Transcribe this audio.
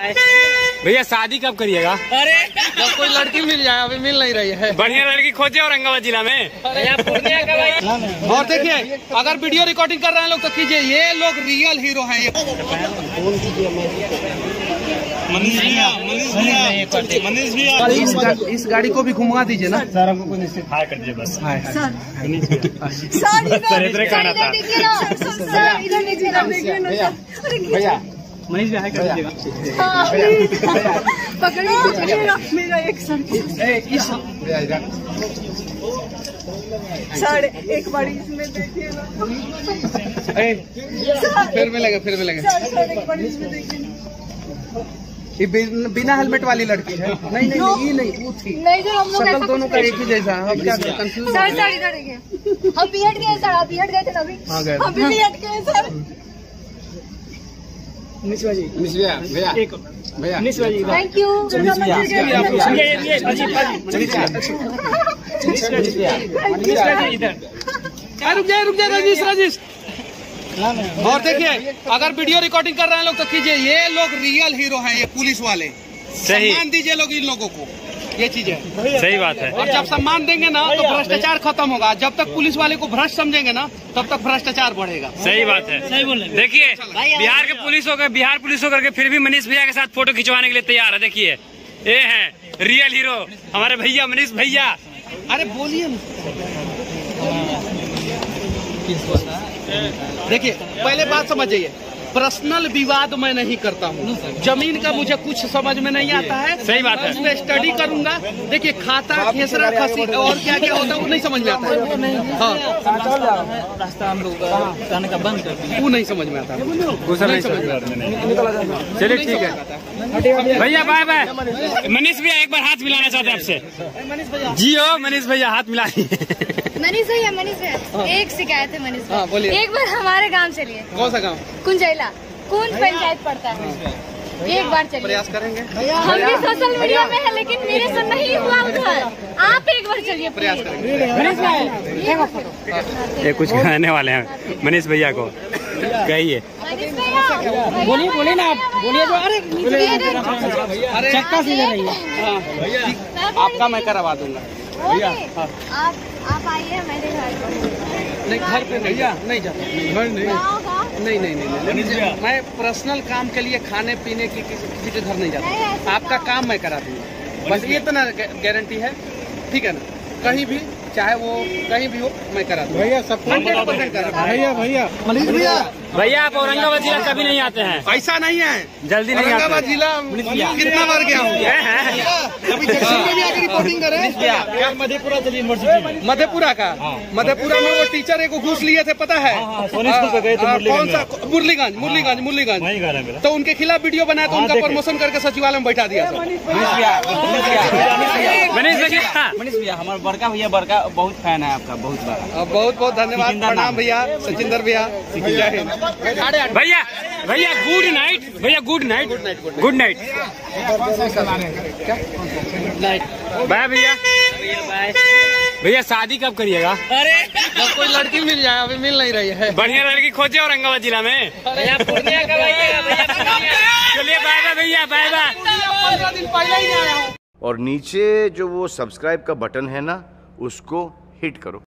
भैया शादी कब करिएगा? अरे। जब कोई लड़की मिल जाए अभी मिल नहीं रही है। बढ़िया लड़की खोजे औरंगाबाद जिला में। और देखिए अगर वीडियो रिकॉर्डिंग कर रहे हैं लोग तो कीजिए ये लोग रियल हीरो हैं ये। मनीष भैया मनीष भैया। मनीष भैया। इस, गा, इस गाड़ी को भी घुमा दीजिए ना। सर हमको कुछ निश्चित हाय कर दीजिए बस। सर। इधर इधर का सर इधर देखिए ना। सर इधर देखिए ना। देखिए ना भैया। मनीष भाई कर दीजिएगा हाँ पकड़िए मेरा एक सर सर एक बार इसमें देखिए फिर मिलेगा फिर मिलेगा। सर सर एक बार इसमें देखिए ये बिन- बिना हेलमेट वाली लड़की है। नहीं नहीं नहीं ये नहीं वो थी। नहीं सर हम लोग शक्ल दोनों का एक ही जैसा हम क्या कंफ्यूज सर सर इधर देखिए। हम बीएड गए सर। आप बीएड गए थे ना अभी? हाँ, गए। हम भी बीएड गए सर। थैंक यू अरे रुक जाए रुक जाए रजीश रजीश और देखिए अगर वीडियो रिकॉर्डिंग कर रहे हैं लोग तो कीजिए ये लोग रियल हीरो हैं ये पुलिस वाले सही सम्मान दीजिए लोग इन लोगों को ये चीज़ है। सही बात है। और जब सम्मान देंगे ना तो भ्रष्टाचार खत्म होगा। जब तक पुलिस वाले को भ्रष्ट समझेंगे ना तब तक भ्रष्टाचार बढ़ेगा। सही बात है। सही बोल देखिए बिहार के पुलिस होकर बिहार पुलिस होकर के फिर भी मनीष भैया के साथ फ़ोटो खिंचवाने के लिए तैयार है। देखिए ये है रियल हीरो हमारे भैया मनीष भैया। अरे बोलिए ना। देखिए पहले बात समझिए। पर्सनल विवाद मैं नहीं करता हूँ। ज़मीन का मुझे कुछ समझ में नहीं आता है। सही बात है। मैं स्टडी करूँगा। देखिए खाता खेसरा खसी और क्या क्या होता है वो नहीं समझ में आता है। हाँ। रास्ता हम लोग रहने का बंद कर वो नहीं समझ में आता। नहीं नहीं समझ में आता। चलिए ठीक है भैया बाय बाय। मनीष भैया एक बार हाथ मिलाना चाहते हैं आपसे। जियो मनीष भैया हाथ मिला मनीष भैया मनीष भैया। एक शिकायत है मनीष हाँ, बोलिए। एक बार हमारे गाँव चलिए। कौन सा गाँव? कुंजैला। कौन पंचायत पड़ता है? एक बार चलिए। प्रयास करेंगे। हम भी सोशल मीडिया में है लेकिन मेरे से नहीं हुआ उधर। आप एक बार चलिए प्रयास करेंगे। ये कुछ कहने वाले हैं। मनीष भैया को। कहिए भैया बोलिए बोलिए ना आप। बोलिए जो अरे अरे चक्का सीधे नहीं है हाँ, आपका मैं करवा दूँगा। भैया आप आप आइए मेरे घर नहीं घर पे भैया नहीं जाता। घर नहीं। नहीं नहीं नहीं, नहीं। मैं पर्सनल काम के लिए खाने पीने की किसी, किसी के घर नहीं जाता। आपका काम मैं करा दूँगा। बस ये इतना गारंटी है। ठीक है ना? कहीं भी चाहे वो कहीं भी हो मैं करा दूँ भैया सब हंड्रेड परसेंट करा भैया भैया मनीष भैया। भैया आप औरंगाबाद जिला कभी नहीं आते हैं। ऐसा नहीं है। जल्दी नहीं औरंगाबाद जिला कितना बार गया हूँ? अभी जंक्शन में भी आके रिपोर्टिंग करे मधेपुरा चलिए यूनिवर्सिटी मधेपुरा का? मधेपुरा में वो टीचर एक घूस लिए थे पता है? हाँ, मुरलीगंज कौन सा? मुरलीगंज मुरलीगंज मुरलीगंज। वहीं घर है मेरा। तो उनके खिलाफ वीडियो बनाया तो हाँ, उनका प्रमोशन करके सचिवालय में बैठा दिया सर। मनीष भैया। मनीष भैया। हमारे बड़का भैया बड़का बहुत फ़ैन है आपका बहुत बड़ा। बहुत बहुत धन्यवाद। प्रणाम भैया सचिंदर भैया। भैया भैया गुड नाइट भैया good night good night good night bye भैया. भैया शादी कब करिएगा? अरे। जब कोई लड़की मिल जाए अभी मिल नहीं रही है। बढ़िया लड़की खोजे औरंगाबाद जिला में। भैया पूर्णिया का भैया भैया चलिए बाय बाय भैया बाय बाय पंद्रह दिन पहले आया और नीचे जो वो सब्सक्राइब का बटन है ना उसको हिट करो।